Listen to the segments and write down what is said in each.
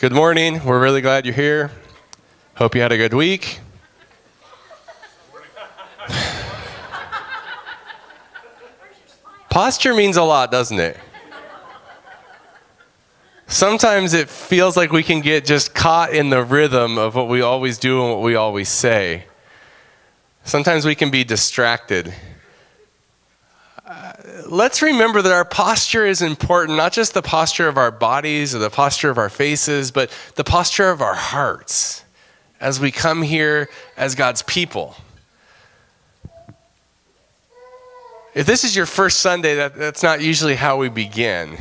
Good morning. We're really glad you're here. Hope you had a good week. Posture means a lot, doesn't it? Sometimes it feels like we can get just caught in the rhythm of what we always do and what we always say. Sometimes we can be distracted. Let's remember that our posture is important, not just the posture of our bodies or the posture of our faces, but the posture of our hearts as we come here as God's people. If this is your first Sunday, that, that's not usually how we begin.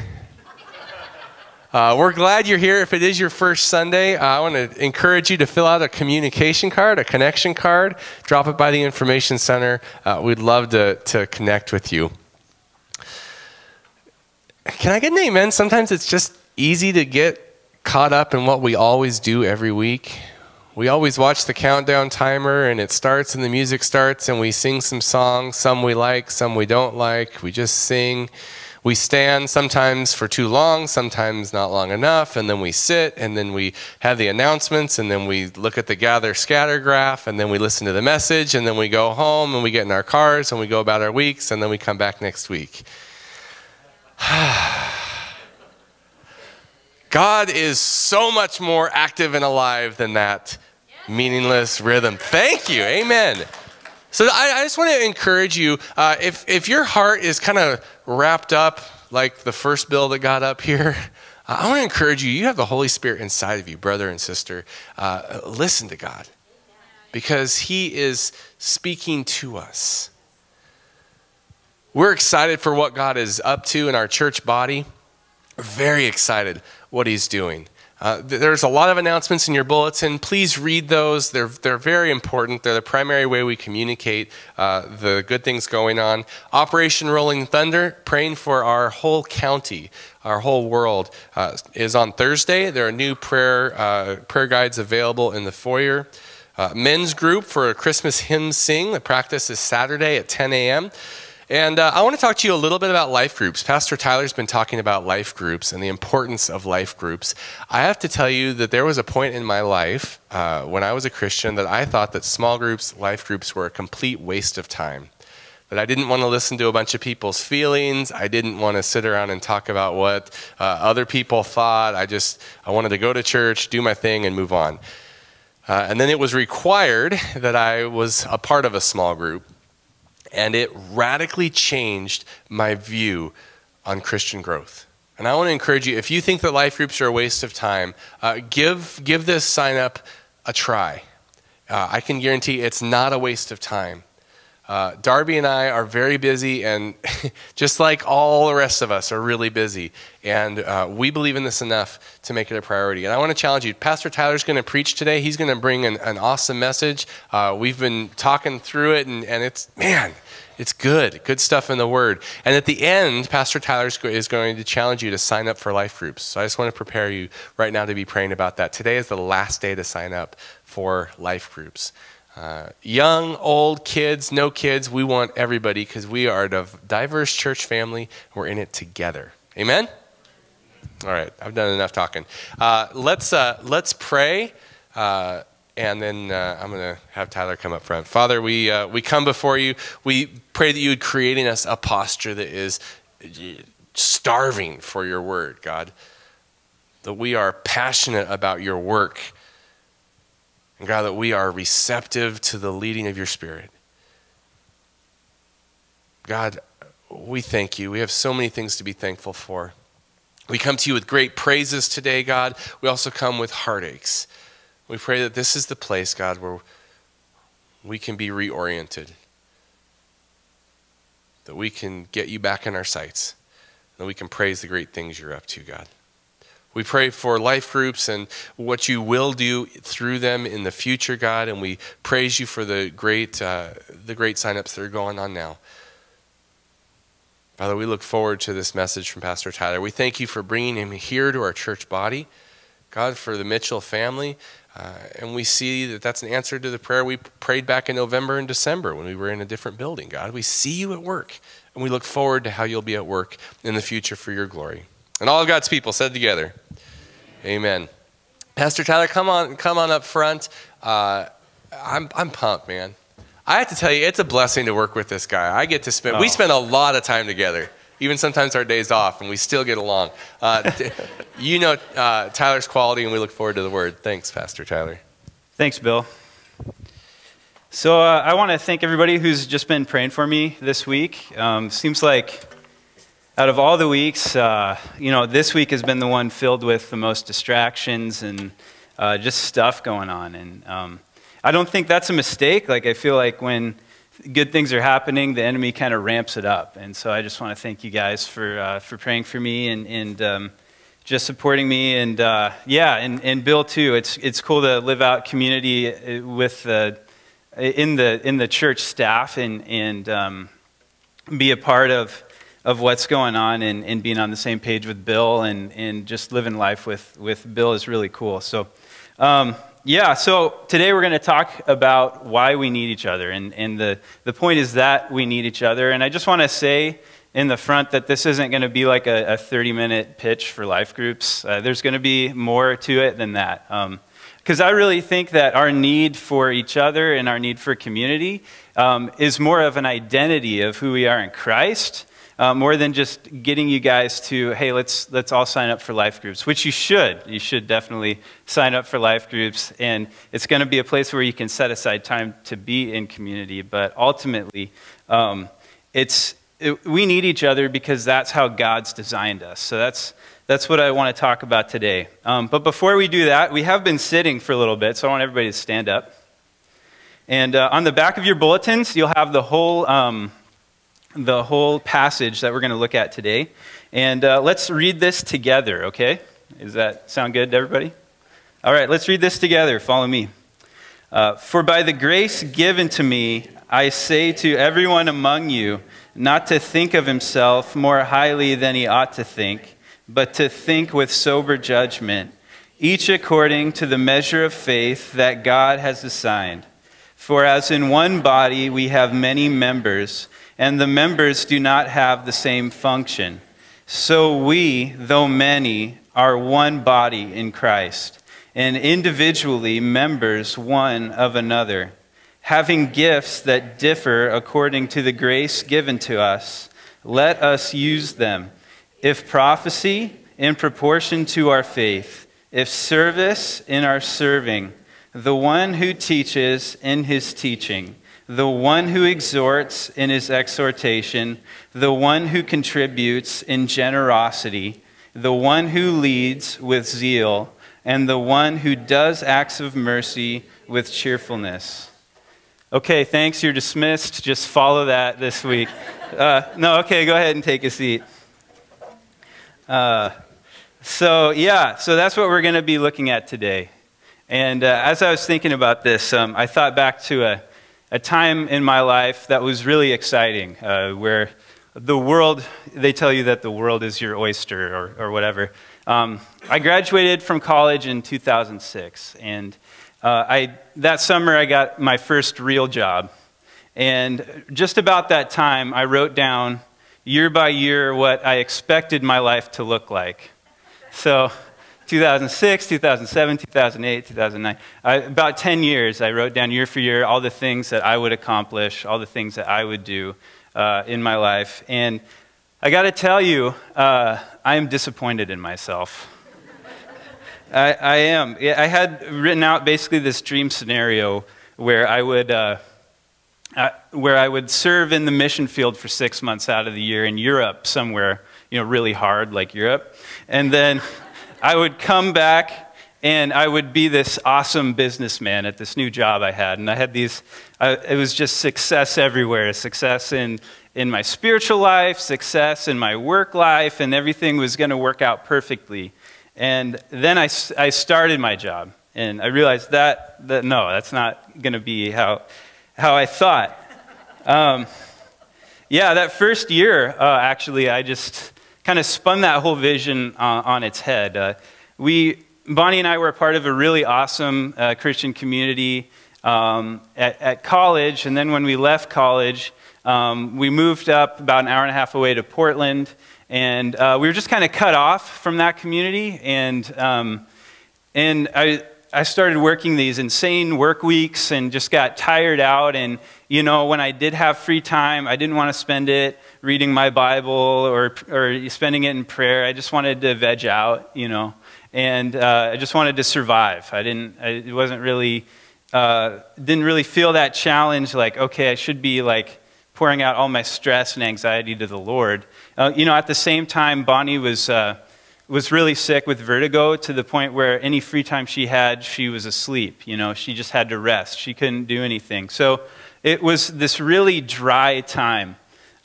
Uh, we're glad you're here. If it is your first Sunday, uh, I want to encourage you to fill out a communication card, a connection card. Drop it by the Information Center. Uh, we'd love to, to connect with you. Can I get an amen? Sometimes it's just easy to get caught up in what we always do every week. We always watch the countdown timer and it starts and the music starts and we sing some songs, some we like, some we don't like. We just sing. We stand sometimes for too long, sometimes not long enough, and then we sit and then we have the announcements and then we look at the gather scatter graph and then we listen to the message and then we go home and we get in our cars and we go about our weeks and then we come back next week. God is so much more active and alive than that meaningless rhythm. Thank you. Amen. So I, I just want to encourage you uh, if, if your heart is kind of wrapped up like the first bill that got up here, I want to encourage you. You have the Holy Spirit inside of you, brother and sister. Uh, listen to God because He is speaking to us. We're excited for what God is up to in our church body. We're very excited what He's doing. Uh, there's a lot of announcements in your bulletin. Please read those. They're, they're very important. They're the primary way we communicate uh, the good things going on. Operation Rolling Thunder, praying for our whole county, our whole world, uh, is on Thursday. There are new prayer, uh, prayer guides available in the foyer. Uh, men's group for a Christmas hymn sing. The practice is Saturday at 10 a.m. And uh, I want to talk to you a little bit about life groups. Pastor Tyler's been talking about life groups and the importance of life groups. I have to tell you that there was a point in my life uh, when I was a Christian that I thought that small groups, life groups, were a complete waste of time. That I didn't want to listen to a bunch of people's feelings. I didn't want to sit around and talk about what uh, other people thought. I just I wanted to go to church, do my thing, and move on. Uh, and then it was required that I was a part of a small group and it radically changed my view on Christian growth. And I want to encourage you if you think that life groups are a waste of time, uh, give, give this sign up a try. Uh, I can guarantee it's not a waste of time. Uh, Darby and I are very busy, and just like all the rest of us, are really busy. And uh, we believe in this enough to make it a priority. And I want to challenge you. Pastor Tyler's going to preach today. He's going to bring an, an awesome message. Uh, we've been talking through it, and, and it's, man, it's good. Good stuff in the Word. And at the end, Pastor Tyler is going to challenge you to sign up for life groups. So I just want to prepare you right now to be praying about that. Today is the last day to sign up for life groups. Uh, young, old, kids, no kids, we want everybody because we are a diverse church family. We're in it together. Amen? All right, I've done enough talking. Uh, let's, uh, let's pray, uh, and then uh, I'm going to have Tyler come up front. Father, we, we come before you. We pray that you would create in us a posture that is starving for your word, God. That we are passionate about your work and God, that we are receptive to the leading of your Spirit. God, we thank you. We have so many things to be thankful for. We come to you with great praises today, God. We also come with heartaches. We pray that this is the place, God, where we can be reoriented, that we can get you back in our sights, that we can praise the great things you're up to, God. We pray for life groups and what you will do through them in the future, God, and we praise you for the great, uh, the great signups that are going on now. Father, we look forward to this message from Pastor Tyler. We thank you for bringing him here to our church body, God, for the Mitchell family. Uh, and we see that that's an answer to the prayer we prayed back in November and December when we were in a different building. God, we see you at work, and we look forward to how you'll be at work in the future for your glory. And all of God's people said together, Amen. Pastor Tyler, come on, come on up front. Uh, I'm, I'm pumped, man. I have to tell you, it's a blessing to work with this guy. I get to spend, oh. we spend a lot of time together, even sometimes our days off, and we still get along. Uh, you know uh, Tyler's quality, and we look forward to the word. Thanks, Pastor Tyler. Thanks, Bill. So uh, I want to thank everybody who's just been praying for me this week. Um, seems like out of all the weeks, uh, you know, this week has been the one filled with the most distractions and uh, just stuff going on. And um, I don't think that's a mistake. Like, I feel like when good things are happening, the enemy kind of ramps it up. And so I just want to thank you guys for, uh, for praying for me and, and um, just supporting me. And uh, yeah, and, and Bill, too. It's, it's cool to live out community uh, with the, in, the, in the church staff and, and um, be a part of of what's going on and, and being on the same page with Bill and, and just living life with, with Bill is really cool. So, um, yeah, so today we're going to talk about why we need each other. And, and the, the point is that we need each other. And I just want to say in the front that this isn't going to be like a, a 30 minute pitch for life groups. Uh, there's going to be more to it than that. Because um, I really think that our need for each other and our need for community um, is more of an identity of who we are in Christ uh, more than just getting you guys to, hey, let's, let's all sign up for life groups, which you should. You should definitely sign up for life groups. And it's going to be a place where you can set aside time to be in community. But ultimately, um, it's, it, we need each other because that's how God's designed us. So that's, that's what I want to talk about today. Um, but before we do that, we have been sitting for a little bit, so I want everybody to stand up. And uh, on the back of your bulletins, you'll have the whole um, the whole passage that we're going to look at today. And uh, let's read this together, okay? Does that sound good to everybody? All right, let's read this together. Follow me. Uh, For by the grace given to me, I say to everyone among you not to think of himself more highly than he ought to think, but to think with sober judgment, each according to the measure of faith that God has assigned. For as in one body we have many members, and the members do not have the same function. So we, though many, are one body in Christ, and individually members one of another, having gifts that differ according to the grace given to us. Let us use them. If prophecy, in proportion to our faith, if service, in our serving, the one who teaches in his teaching the one who exhorts in his exhortation, the one who contributes in generosity, the one who leads with zeal, and the one who does acts of mercy with cheerfulness. Okay, thanks. You're dismissed. Just follow that this week. Uh, no, okay, go ahead and take a seat. Uh, so, yeah, so that's what we're going to be looking at today. And uh, as I was thinking about this, um, I thought back to a, a time in my life that was really exciting, uh, where the world, they tell you that the world is your oyster or, or whatever. Um, I graduated from college in 2006, and uh, I, that summer I got my first real job. And just about that time, I wrote down year by year what I expected my life to look like. So 2006, 2007, 2008, 2009. I, about 10 years, I wrote down year for year all the things that I would accomplish, all the things that I would do uh, in my life. And I got to tell you, uh, I am disappointed in myself. I, I, am. I had written out basically this dream scenario where I would. Uh, uh, where I would serve in the mission field for six months out of the year in Europe, somewhere, you know, really hard like Europe. And then I would come back and I would be this awesome businessman at this new job I had. And I had these, uh, it was just success everywhere success in, in my spiritual life, success in my work life, and everything was going to work out perfectly. And then I, I started my job, and I realized that, that no, that's not going to be how, how I thought. Um, yeah, that first year, uh, actually, I just kind of spun that whole vision on, on its head. Uh, we, Bonnie and I were a part of a really awesome uh, Christian community um, at, at, college, and then when we left college, um, we moved up about an hour and a half away to Portland, and uh, we were just kind of cut off from that community, and um, and I, I started working these insane work weeks and just got tired out. And, you know, when I did have free time, I didn't want to spend it reading my Bible or, or spending it in prayer. I just wanted to veg out, you know. And uh, I just wanted to survive. I didn't, I, it wasn't really, uh, didn't really feel that challenge like, okay, I should be like pouring out all my stress and anxiety to the Lord. Uh, you know, at the same time, Bonnie was uh, was really sick with vertigo to the point where any free time she had, she was asleep. You know, she just had to rest. She couldn't do anything. So it was this really dry time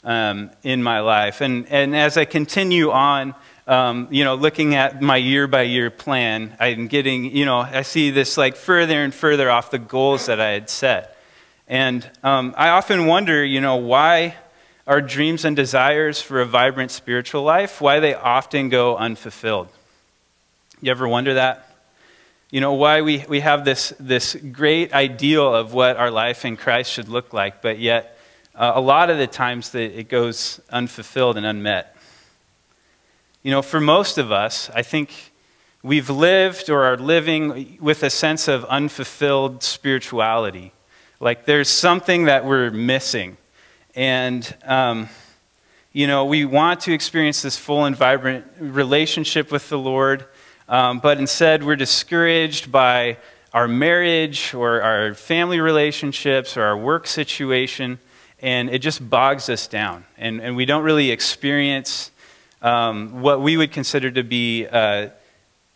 um, in my life. And, and as I continue on, um, you know, looking at my year by year plan, I'm getting, you know, I see this like further and further off the goals that I had set. And um, I often wonder, you know, why our dreams and desires for a vibrant spiritual life, why they often go unfulfilled. You ever wonder that? You know, why we, we have this, this great ideal of what our life in Christ should look like, but yet uh, a lot of the times that it goes unfulfilled and unmet. You know, for most of us, I think we've lived or are living with a sense of unfulfilled spirituality. Like there's something that we're missing. And, um, you know, we want to experience this full and vibrant relationship with the Lord, um, but instead we're discouraged by our marriage or our family relationships or our work situation, and it just bogs us down. And, and we don't really experience um, what we would consider to be uh,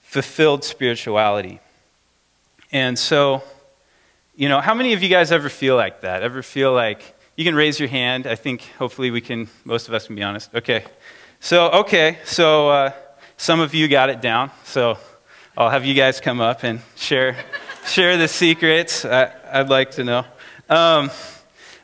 fulfilled spirituality. And so, you know, how many of you guys ever feel like that? Ever feel like, you can raise your hand. I think hopefully we can, most of us can be honest. Okay. So, okay. So, uh, some of you got it down. So, I'll have you guys come up and share, share the secrets. I, would like to know. Um,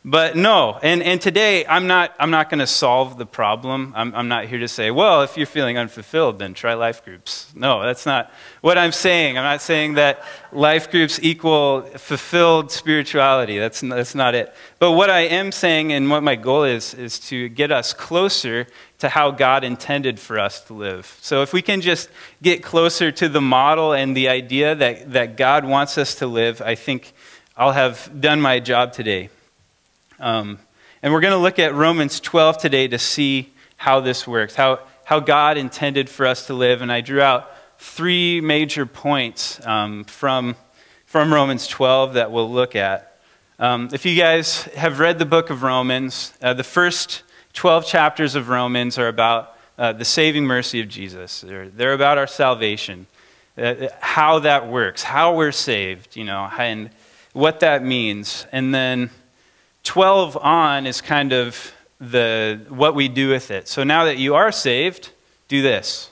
but no, and, and today I'm not, I'm not going to solve the problem. I'm, I'm not here to say, well, if you're feeling unfulfilled, then try life groups. No, that's not what I'm saying. I'm not saying that life groups equal fulfilled spirituality. That's, that's not it. But what I am saying and what my goal is, is to get us closer to how God intended for us to live. So if we can just get closer to the model and the idea that, that God wants us to live, I think I'll have done my job today. Um, and we're going to look at Romans 12 today to see how this works, how, how God intended for us to live. And I drew out three major points um, from, from Romans 12 that we'll look at. Um, if you guys have read the book of Romans, uh, the first 12 chapters of Romans are about uh, the saving mercy of Jesus. They're, they're about our salvation, uh, how that works, how we're saved, you know, and what that means. And then 12 on is kind of the what we do with it. So now that you are saved, do this.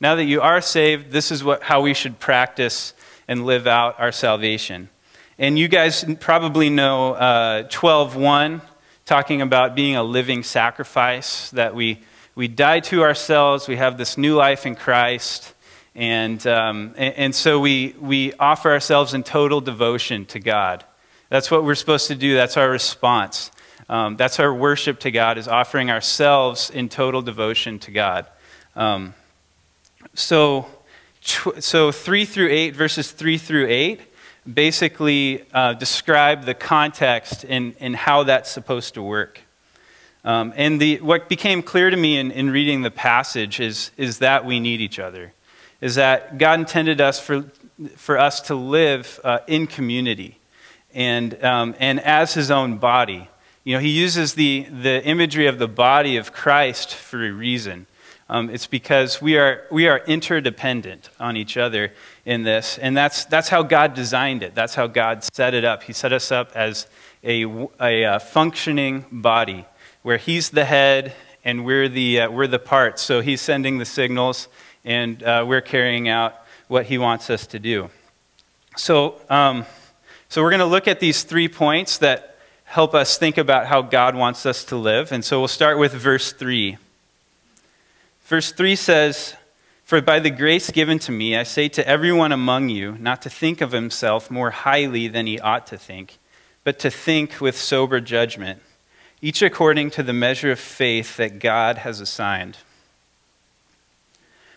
Now that you are saved, this is what, how we should practice and live out our salvation. And you guys probably know uh, 12.1, talking about being a living sacrifice, that we, we die to ourselves, we have this new life in Christ, and, um, and, and so we, we offer ourselves in total devotion to God. That's what we're supposed to do. That's our response. Um, that's our worship to God, is offering ourselves in total devotion to God. Um, so, so 3 through 8, verses 3 through 8, basically uh, describe the context and, and how that's supposed to work. Um, and the, what became clear to me in, in reading the passage is, is that we need each other. Is that God intended us for, for us to live uh, in community and, um, and as his own body. You know, he uses the, the imagery of the body of Christ for a reason. Um, it's because we are, we are interdependent on each other in this, and that's, that's how God designed it. That's how God set it up. He set us up as a, a, a functioning body where He's the head and we're the, uh, we're the parts. So He's sending the signals, and uh, we're carrying out what He wants us to do. So, um, so we're going to look at these three points that help us think about how God wants us to live. And so we'll start with verse 3. Verse 3 says, For by the grace given to me, I say to everyone among you not to think of himself more highly than he ought to think, but to think with sober judgment, each according to the measure of faith that God has assigned.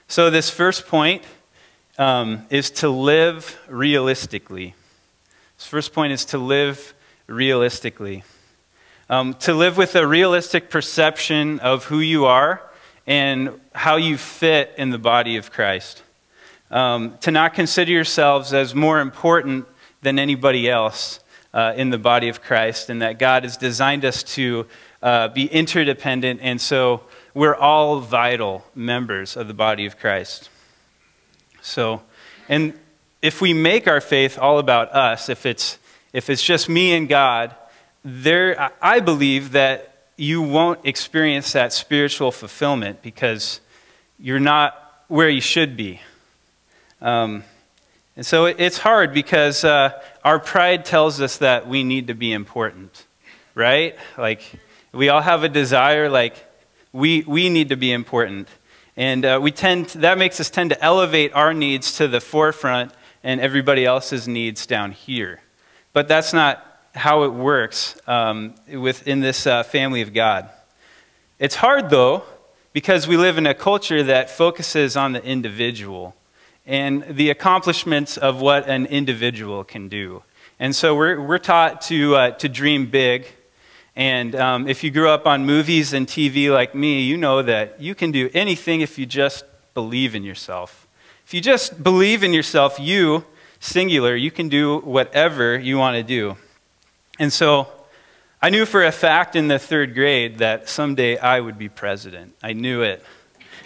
So, this first point um, is to live realistically. This first point is to live realistically. Um, to live with a realistic perception of who you are and how you fit in the body of Christ. Um, to not consider yourselves as more important than anybody else uh, in the body of Christ, and that God has designed us to uh, be interdependent, and so we're all vital members of the body of Christ. So, and if we make our faith all about us, if it's, if it's just me and God, there, I believe that you won't experience that spiritual fulfillment because you're not where you should be. Um, and so it's hard because uh, our pride tells us that we need to be important, right? Like, we all have a desire, like, we, we need to be important. And uh, we tend to, that makes us tend to elevate our needs to the forefront and everybody else's needs down here. But that's not how it works um, within this uh, family of God. It's hard, though, because we live in a culture that focuses on the individual and the accomplishments of what an individual can do. And so we're, we're taught to, uh, to dream big. And um, if you grew up on movies and TV like me, you know that you can do anything if you just believe in yourself. If you just believe in yourself, you, singular, you can do whatever you want to do. And so I knew for a fact in the third grade that someday I would be president. I knew it.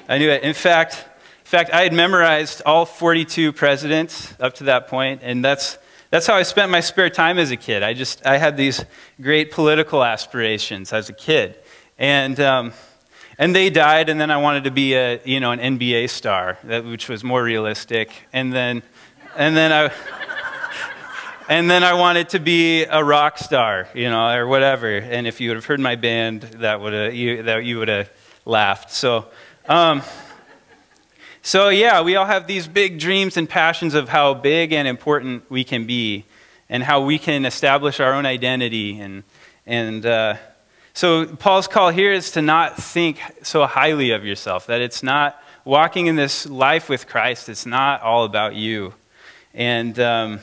I knew it. In fact, in fact, I had memorized all 42 presidents up to that point, and that's, that's how I spent my spare time as a kid. I just I had these great political aspirations as a kid, and um, and they died, and then I wanted to be a you know an NBA star, that, which was more realistic, and then and then I and then I wanted to be a rock star, you know, or whatever. And if you would have heard my band, that would have, you, that you would have laughed. So, um, so yeah, we all have these big dreams and passions of how big and important we can be, and how we can establish our own identity. And and uh, so Paul's call here is to not think so highly of yourself. That it's not walking in this life with Christ. It's not all about you. And um,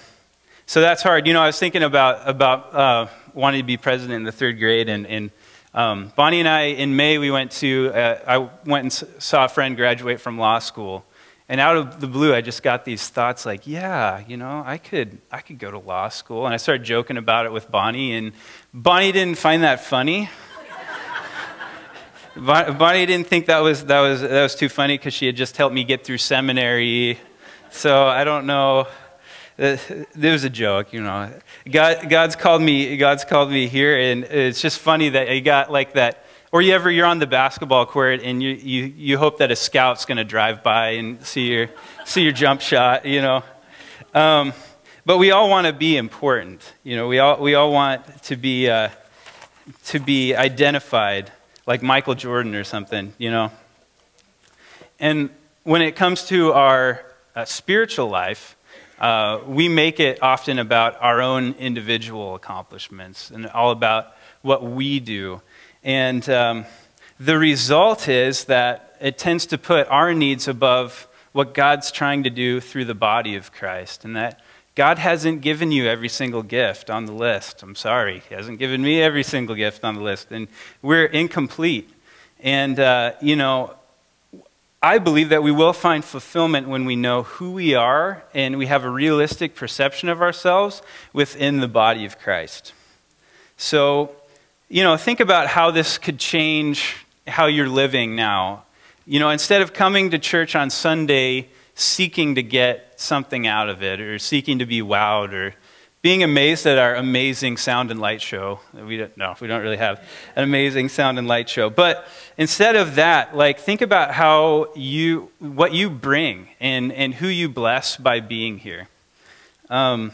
so that's hard. You know, I was thinking about, about uh, wanting to be president in the third grade, and, and um, Bonnie and I, in May, we went to, uh, I went and saw a friend graduate from law school. And out of the blue, I just got these thoughts like, yeah, you know, I could, I could go to law school. And I started joking about it with Bonnie, and Bonnie didn't find that funny. Bonnie didn't think that was, that was, that was too funny because she had just helped me get through seminary. So I don't know there was a joke, you know. God, God's called me. God's called me here, and it's just funny that I got like that. Or you ever you're on the basketball court and you you, you hope that a scout's going to drive by and see your see your jump shot, you know. Um, but we all want to be important, you know. We all we all want to be uh, to be identified like Michael Jordan or something, you know. And when it comes to our uh, spiritual life, uh, we make it often about our own individual accomplishments and all about what we do. And um, the result is that it tends to put our needs above what God's trying to do through the body of Christ. And that God hasn't given you every single gift on the list. I'm sorry. He hasn't given me every single gift on the list. And we're incomplete. And, uh, you know, I believe that we will find fulfillment when we know who we are and we have a realistic perception of ourselves within the body of Christ. So, you know, think about how this could change how you're living now. You know, instead of coming to church on Sunday seeking to get something out of it or seeking to be wowed or being amazed at our amazing sound and light show. We don't, no, we don't really have an amazing sound and light show. But instead of that, like think about how you, what you bring and, and who you bless by being here. Um,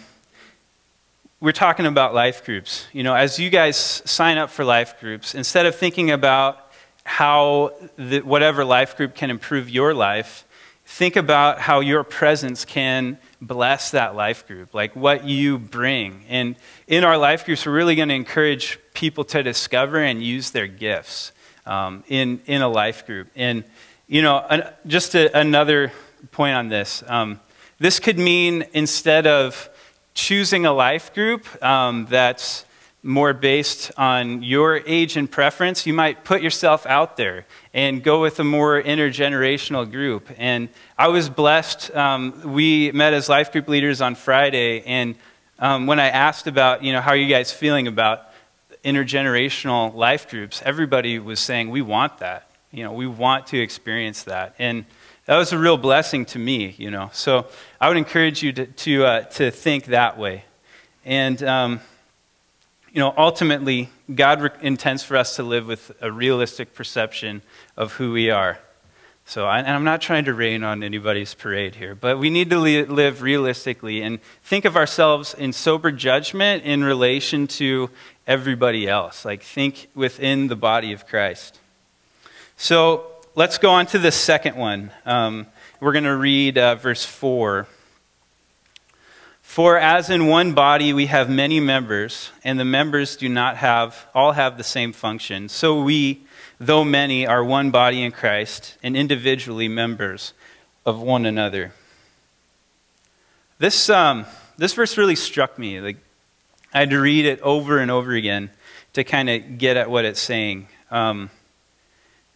we're talking about life groups. You know, as you guys sign up for life groups, instead of thinking about how the, whatever life group can improve your life, think about how your presence can bless that life group, like what you bring. And in our life groups, we're really going to encourage people to discover and use their gifts um, in, in a life group. And, you know, an, just a, another point on this. Um, this could mean instead of choosing a life group um, that's more based on your age and preference, you might put yourself out there and go with a more intergenerational group. And I was blessed. Um, we met as life group leaders on Friday, and um, when I asked about, you know, how are you guys feeling about intergenerational life groups, everybody was saying, we want that. You know, we want to experience that. And that was a real blessing to me, you know. So I would encourage you to, to, uh, to think that way. And, um, you know, ultimately, God intends for us to live with a realistic perception of who we are. So, I, and I'm not trying to rain on anybody's parade here, but we need to li- live realistically and think of ourselves in sober judgment in relation to everybody else. Like, think within the body of Christ. So, let's go on to the second one. Um, we're going to read uh, verse 4. For as in one body we have many members, and the members do not have all have the same function, so we, though many, are one body in Christ, and individually members of one another. This um, this verse really struck me. Like I had to read it over and over again to kind of get at what it's saying. Um,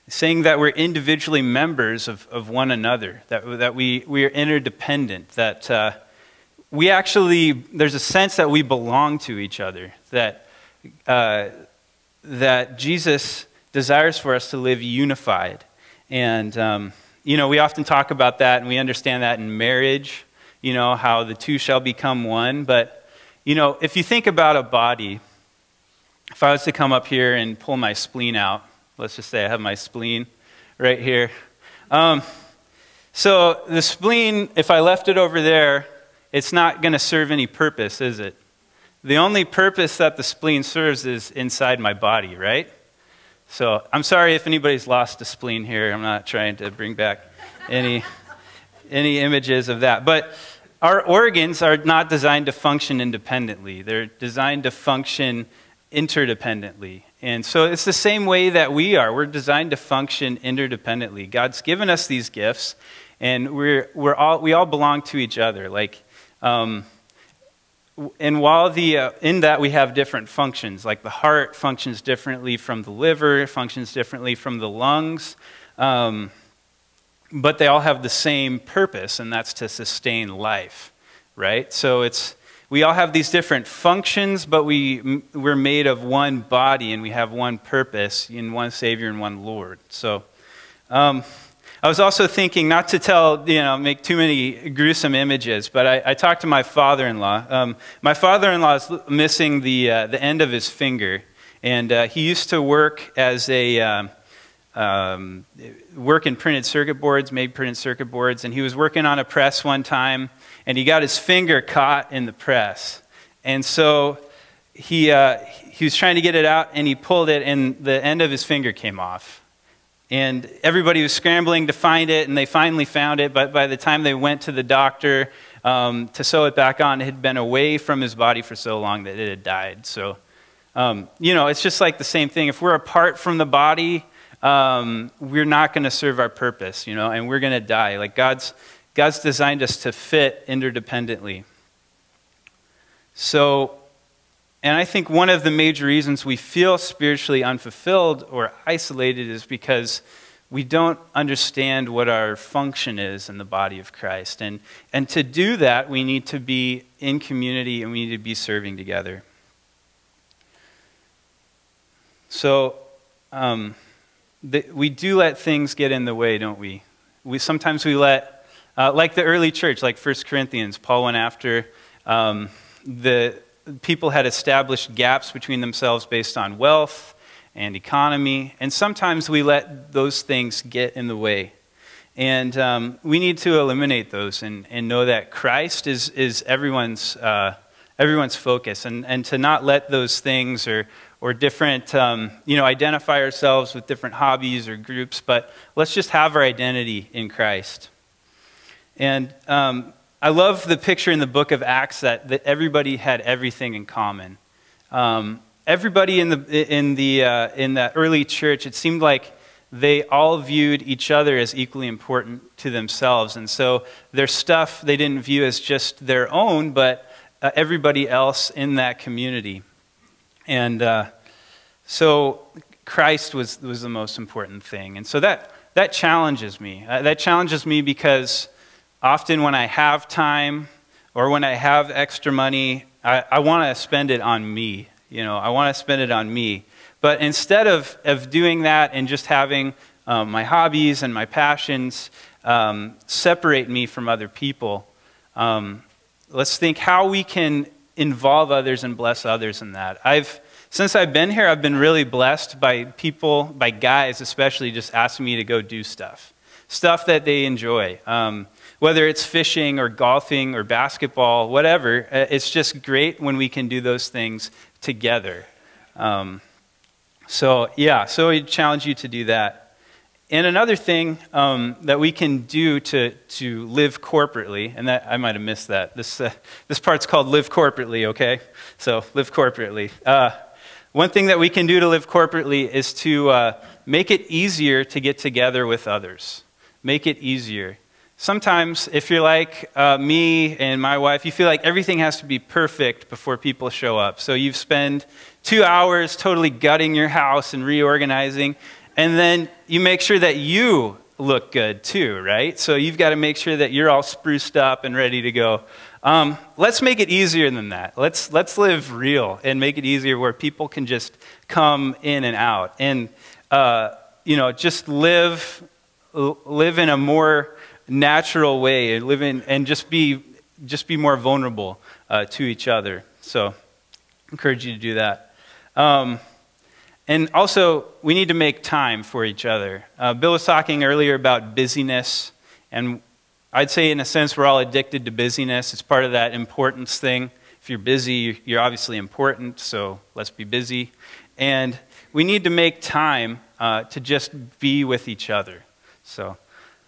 saying that we're individually members of, of one another, that, that we, we are interdependent, that uh, we actually, there's a sense that we belong to each other, that, uh, that Jesus desires for us to live unified. And, um, you know, we often talk about that and we understand that in marriage, you know, how the two shall become one. But, you know, if you think about a body, if I was to come up here and pull my spleen out, Let's just say I have my spleen right here. Um, so the spleen, if I left it over there, it's not going to serve any purpose, is it? The only purpose that the spleen serves is inside my body, right? So I'm sorry if anybody's lost a spleen here. I'm not trying to bring back any, any images of that. But our organs are not designed to function independently, they're designed to function interdependently. And so it's the same way that we are. We're designed to function interdependently. God's given us these gifts, and we're, we're all, we all belong to each other. Like, um, and while the, uh, in that we have different functions, like the heart functions differently from the liver, functions differently from the lungs, um, but they all have the same purpose, and that's to sustain life, right? So it's, we all have these different functions, but we, we're made of one body and we have one purpose in one Savior and one Lord. So um, I was also thinking not to tell, you know, make too many gruesome images, but I, I talked to my father in law. Um, my father in law is missing the, uh, the end of his finger, and uh, he used to work as a. Um, um, work in printed circuit boards, made printed circuit boards, and he was working on a press one time, and he got his finger caught in the press. And so he, uh, he was trying to get it out, and he pulled it, and the end of his finger came off. And everybody was scrambling to find it, and they finally found it. But by the time they went to the doctor um, to sew it back on, it had been away from his body for so long that it had died. So, um, you know, it's just like the same thing. If we're apart from the body, um, we're not going to serve our purpose, you know, and we're going to die. Like God's God's designed us to fit interdependently. So, and I think one of the major reasons we feel spiritually unfulfilled or isolated is because we don't understand what our function is in the body of Christ. And, and to do that, we need to be in community and we need to be serving together. So, um, the, we do let things get in the way, don't we? We sometimes we let uh, like the early church, like 1 Corinthians, Paul went after um, the people had established gaps between themselves based on wealth and economy, and sometimes we let those things get in the way. And um, we need to eliminate those and, and know that Christ is, is everyone's, uh, everyone's focus, and, and to not let those things or, or different, um, you know, identify ourselves with different hobbies or groups, but let's just have our identity in Christ. And um, I love the picture in the book of Acts that, that everybody had everything in common. Um, everybody in, the, in, the, uh, in that early church, it seemed like they all viewed each other as equally important to themselves. And so their stuff they didn't view as just their own, but uh, everybody else in that community. And uh, so Christ was, was the most important thing. And so that, that challenges me. Uh, that challenges me because often when I have time or when I have extra money, I, I want to spend it on me. You know, I want to spend it on me. But instead of, of doing that and just having um, my hobbies and my passions um, separate me from other people, um, let's think how we can involve others and bless others in that. I've, since I've been here, I've been really blessed by people, by guys especially, just asking me to go do stuff. Stuff that they enjoy. Um, whether it's fishing or golfing or basketball, whatever, uh, it's just great when we can do those things together. Um, so, yeah, so I challenge you to do that. And another thing um, that we can do to, to live corporately, and that I might have missed that. This, uh, this part's called live corporately, okay? So, live corporately. Uh, one thing that we can do to live corporately is to uh, make it easier to get together with others. Make it easier. Sometimes, if you're like uh, me and my wife, you feel like everything has to be perfect before people show up. So you spend two hours totally gutting your house and reorganizing, and then you make sure that you look good too, right? So you've got to make sure that you're all spruced up and ready to go. Um, let's make it easier than that. Let's, let's live real and make it easier where people can just come in and out. And, uh, you know, just live, live in a more natural way, live in, and just be, just be more vulnerable uh, to each other. So, encourage you to do that. Um, and also, we need to make time for each other. Uh, Bill was talking earlier about busyness, and I'd say, in a sense, we're all addicted to busyness. It's part of that importance thing. If you're busy, you're obviously important, so let's be busy. And we need to make time uh, to just be with each other. So,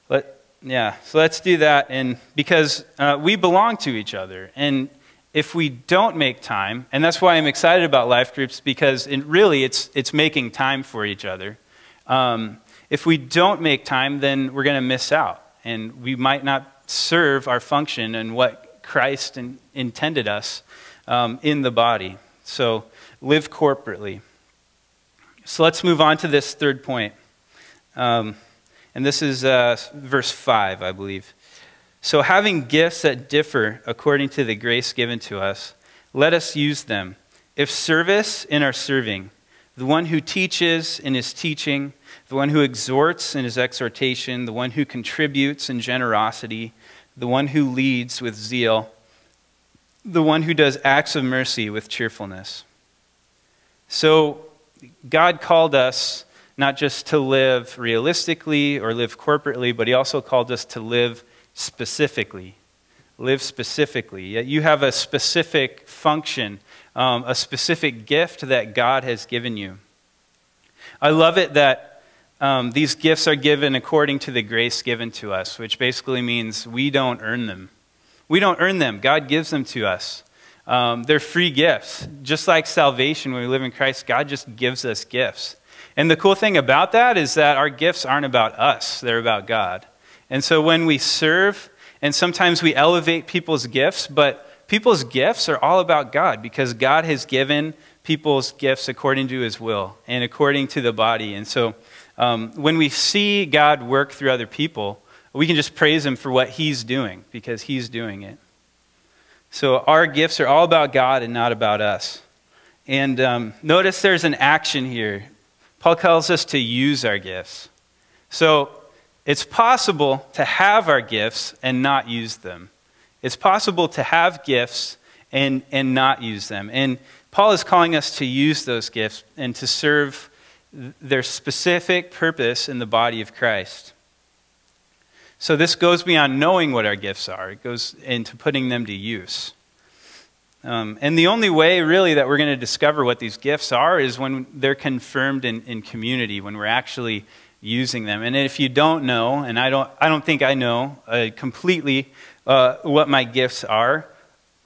let, yeah, so let's do that. And because uh, we belong to each other. And if we don't make time, and that's why I'm excited about life groups, because it really it's, it's making time for each other. Um, if we don't make time, then we're going to miss out. And we might not serve our function and what Christ in, intended us um, in the body. So live corporately. So let's move on to this third point. Um, and this is uh, verse 5, I believe. So, having gifts that differ according to the grace given to us, let us use them. If service, in our serving. The one who teaches in his teaching, the one who exhorts in his exhortation, the one who contributes in generosity, the one who leads with zeal, the one who does acts of mercy with cheerfulness. So, God called us not just to live realistically or live corporately, but he also called us to live specifically. Live specifically. You have a specific function, um, a specific gift that God has given you. I love it that um, these gifts are given according to the grace given to us, which basically means we don't earn them. We don't earn them, God gives them to us. Um, they're free gifts. Just like salvation, when we live in Christ, God just gives us gifts. And the cool thing about that is that our gifts aren't about us, they're about God. And so when we serve, and sometimes we elevate people's gifts, but people's gifts are all about God because God has given people's gifts according to his will and according to the body. And so um, when we see God work through other people, we can just praise him for what he's doing because he's doing it. So our gifts are all about God and not about us. And um, notice there's an action here. Paul calls us to use our gifts. So it's possible to have our gifts and not use them. It's possible to have gifts and, and not use them. And Paul is calling us to use those gifts and to serve their specific purpose in the body of Christ. So this goes beyond knowing what our gifts are, it goes into putting them to use. Um, and the only way, really, that we're going to discover what these gifts are is when they're confirmed in, in community, when we're actually using them. And if you don't know, and I don't, I don't think I know uh, completely uh, what my gifts are,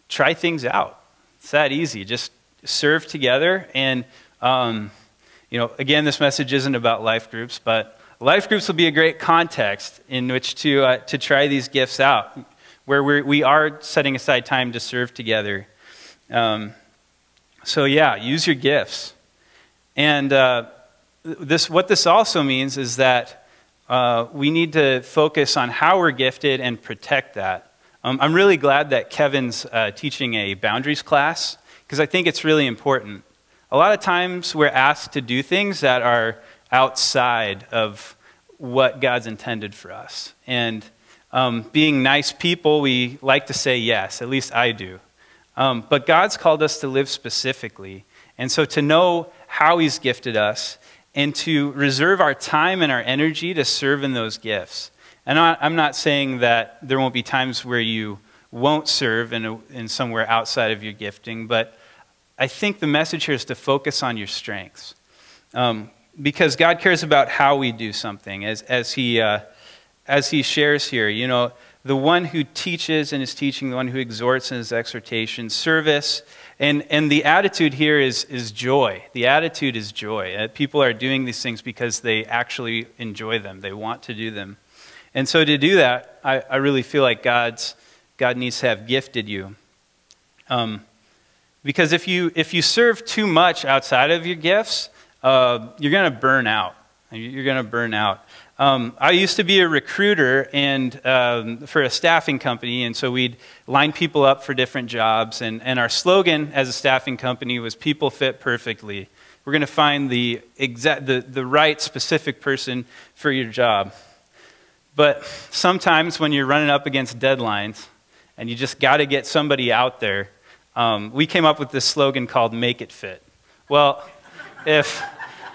try things out. It's that easy. Just serve together. And, um, you know, again, this message isn't about life groups, but life groups will be a great context in which to, uh, to try these gifts out, where we're, we are setting aside time to serve together. Um, so, yeah, use your gifts. And uh, this, what this also means is that uh, we need to focus on how we're gifted and protect that. Um, I'm really glad that Kevin's uh, teaching a boundaries class because I think it's really important. A lot of times we're asked to do things that are outside of what God's intended for us. And um, being nice people, we like to say yes, at least I do. Um, but God's called us to live specifically. And so to know how He's gifted us and to reserve our time and our energy to serve in those gifts. And I'm not saying that there won't be times where you won't serve in, a, in somewhere outside of your gifting, but I think the message here is to focus on your strengths. Um, because God cares about how we do something, as, as, he, uh, as He shares here. You know, the one who teaches and is teaching, the one who exhorts in his exhortation, service. And, and the attitude here is, is joy. The attitude is joy. Uh, people are doing these things because they actually enjoy them, they want to do them. And so to do that, I, I really feel like God's, God needs to have gifted you. Um, because if you, if you serve too much outside of your gifts, uh, you're going to burn out. You're going to burn out. Um, I used to be a recruiter and um, for a staffing company, and so we'd line people up for different jobs. And, and our slogan as a staffing company was "People fit perfectly." We're going to find the exact, the, the right specific person for your job. But sometimes when you're running up against deadlines and you just got to get somebody out there, um, we came up with this slogan called Make It Fit. Well, if,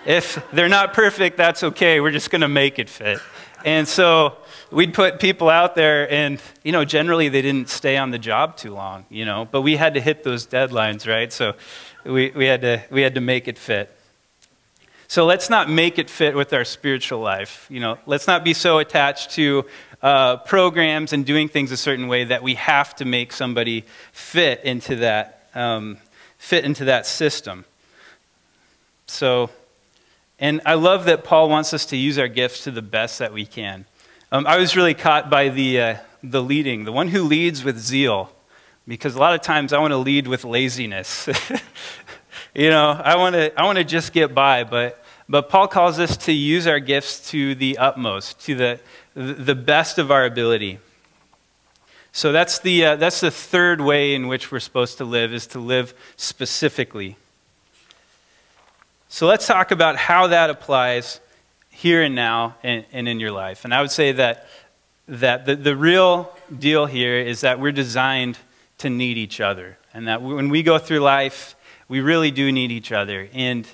if they're not perfect, that's okay. We're just going to make it fit. And so we'd put people out there, and, you know, generally they didn't stay on the job too long, you know, but we had to hit those deadlines, right? So we, we, had, to, we had to make it fit. So let's not make it fit with our spiritual life. You know, let's not be so attached to uh, programs and doing things a certain way that we have to make somebody fit into that um, fit into that system. So, and I love that Paul wants us to use our gifts to the best that we can. Um, I was really caught by the uh, the leading, the one who leads with zeal, because a lot of times I want to lead with laziness. you know, I want to I want to just get by, but but Paul calls us to use our gifts to the utmost, to the the best of our ability. So that's the uh, that's the third way in which we're supposed to live is to live specifically. So let's talk about how that applies here and now and, and in your life. And I would say that that the, the real deal here is that we're designed to need each other. And that when we go through life, we really do need each other. And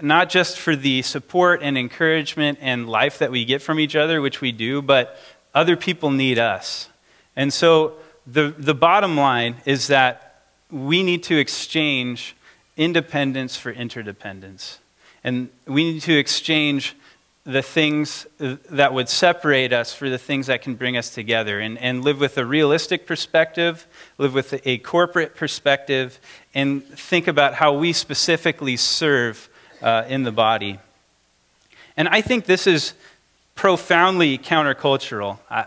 not just for the support and encouragement and life that we get from each other, which we do, but other people need us. And so the, the bottom line is that we need to exchange independence for interdependence. And we need to exchange the things that would separate us for the things that can bring us together and, and live with a realistic perspective, live with a corporate perspective, and think about how we specifically serve uh, in the body. And I think this is profoundly countercultural. I,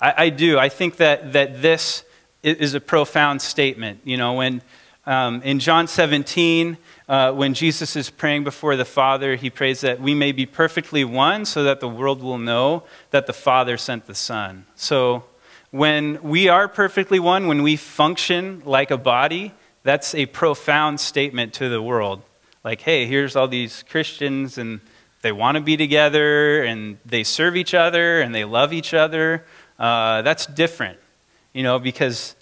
I, I, do. I think that, that this is a profound statement. You know, when um, in John 17, uh, when Jesus is praying before the Father, he prays that we may be perfectly one so that the world will know that the Father sent the Son. So when we are perfectly one, when we function like a body, that's a profound statement to the world. Like, hey, here's all these Christians and they want to be together and they serve each other and they love each other. Uh, that's different, you know, because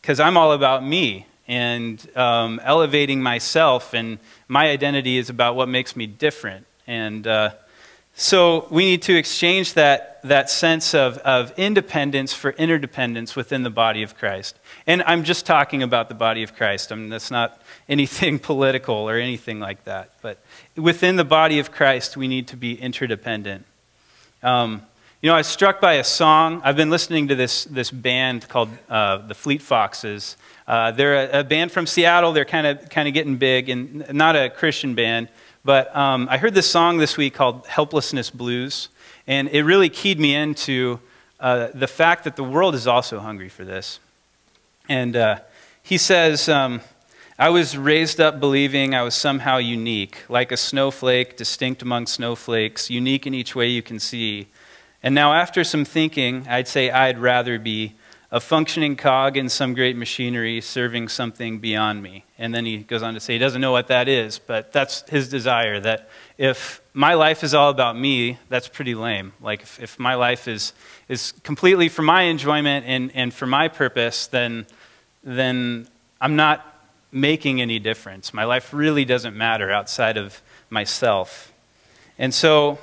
because I'm all about me and um, elevating myself, and my identity is about what makes me different. And uh, so we need to exchange that, that sense of, of independence for interdependence within the body of Christ. And I'm just talking about the body of Christ. I mean, that's not anything political or anything like that. But within the body of Christ, we need to be interdependent. Um, you know, I was struck by a song. I've been listening to this, this band called uh, the Fleet Foxes. Uh, they're a, a, band from Seattle. They're kind of kind of getting big, and not a Christian band, But um, I heard this song this week called Helplessness Blues, and it really keyed me into uh, the fact that the world is also hungry for this. And uh, he says, um, I was raised up believing I was somehow unique, like a snowflake, distinct among snowflakes, unique in each way you can see. And now, after some thinking, I'd say I'd rather be a functioning cog in some great machinery serving something beyond me. And then he goes on to say he doesn't know what that is, but that's his desire that if my life is all about me, that's pretty lame. Like if, if my life is, is completely for my enjoyment and, and for my purpose, then, then I'm not making any difference. My life really doesn't matter outside of myself. And so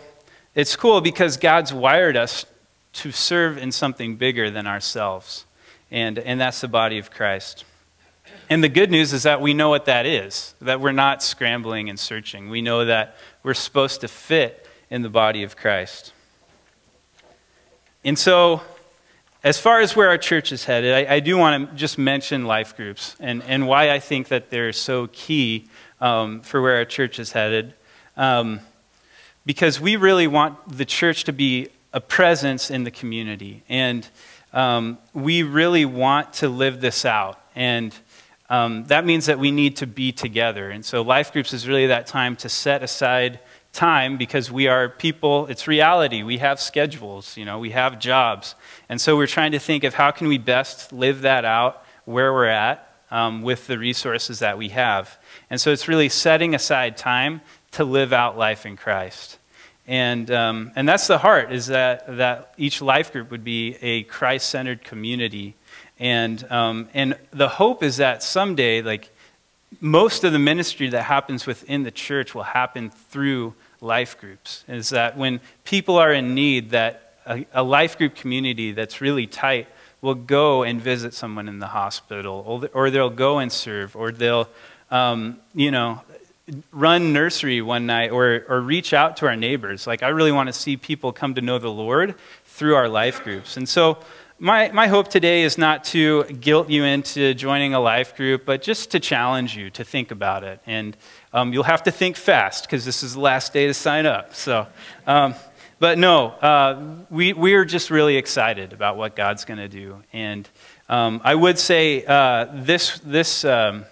it's cool because God's wired us to serve in something bigger than ourselves. And, and that's the body of Christ. And the good news is that we know what that is, that we're not scrambling and searching. We know that we're supposed to fit in the body of Christ. And so, as far as where our church is headed, I, I do want to just mention life groups and, and why I think that they're so key um, for where our church is headed. Um, because we really want the church to be a presence in the community. And um, we really want to live this out. And um, that means that we need to be together. And so, life groups is really that time to set aside time because we are people, it's reality. We have schedules, you know, we have jobs. And so, we're trying to think of how can we best live that out where we're at um, with the resources that we have. And so, it's really setting aside time to live out life in Christ. And, um, and that's the heart, is that, that each life group would be a Christ centered community. And, um, and the hope is that someday, like, most of the ministry that happens within the church will happen through life groups. Is that when people are in need, that a, a life group community that's really tight will go and visit someone in the hospital, or, or they'll go and serve, or they'll, um, you know, run nursery one night or, or reach out to our neighbors. Like, I really want to see people come to know the Lord through our life groups. And so, my, my hope today is not to guilt you into joining a life group, but just to challenge you to think about it. And um, you'll have to think fast because this is the last day to sign up. So, um, but no, uh, we, we are just really excited about what God's going to do. And um, I would say uh, this, this, um,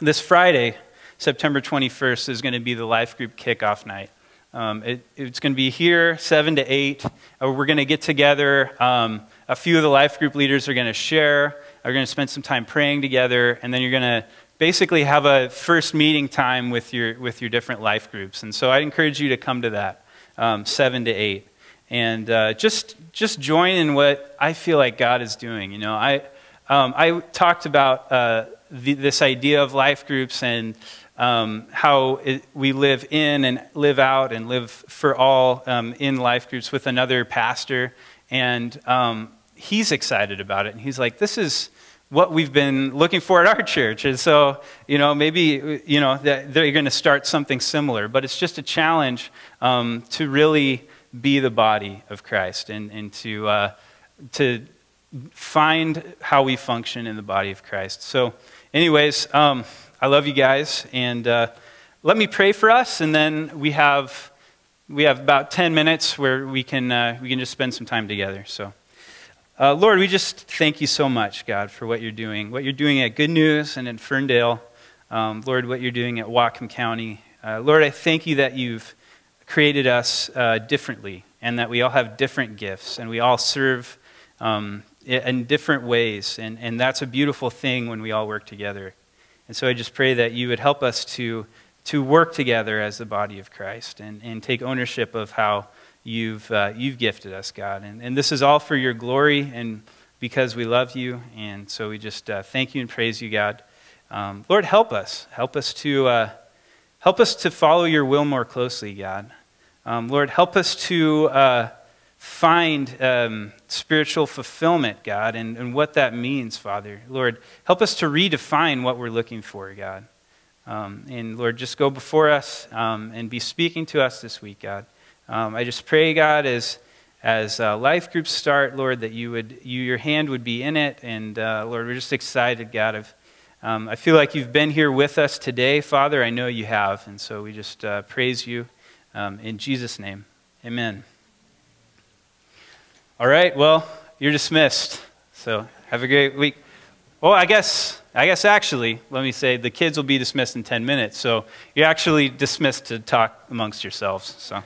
this Friday, September 21st is going to be the life group kickoff night. Um, it, it's going to be here, 7 to 8. Uh, we're going to get together. Um, a few of the life group leaders are going to share. Are going to spend some time praying together. And then you're going to basically have a first meeting time with your, with your different life groups. And so I encourage you to come to that, um, 7 to 8. And uh, just, just join in what I feel like God is doing. You know, I, um, I talked about uh, the, this idea of life groups and um, how it, we live in and live out and live for all um, in life groups with another pastor. And um, he's excited about it. And he's like, this is what we've been looking for at our church. And so, you know, maybe, you know, they're going to start something similar. But it's just a challenge um, to really be the body of Christ and, and to, uh, to find how we function in the body of Christ. So, anyways, um, I love you guys. And uh, let me pray for us, and then we have, we have about 10 minutes where we can, uh, we can just spend some time together. So, uh, Lord, we just thank you so much, God, for what you're doing. What you're doing at Good News and in Ferndale. Um, Lord, what you're doing at Whatcom County. Uh, Lord, I thank you that you've created us uh, differently and that we all have different gifts and we all serve um, in different ways. And, and that's a beautiful thing when we all work together. And so I just pray that you would help us to, to work together as the body of Christ and, and take ownership of how you've, uh, you've gifted us, God. And, and this is all for your glory and because we love you. And so we just uh, thank you and praise you, God. Um, Lord, help us. Help us to, uh, help us to follow your will more closely, God. Um, Lord, help us to uh, find um, spiritual fulfillment, God, and, and what that means, Father. Lord, help us to redefine what we're looking for, God. Um, and Lord, just go before us um, and be speaking to us this week, God. Um, I just pray, God, as as uh, life groups start, Lord, that you would you your hand would be in it, and uh, Lord, we're just excited, God, of Um, I feel like you've been here with us today, Father. I know you have. And so we just uh, praise you um, in Jesus' name. Amen. All right, well, you're dismissed. So have a great week. Well, I guess, I guess actually, let me say, the kids will be dismissed in 10 minutes. So you're actually dismissed to talk amongst yourselves. So.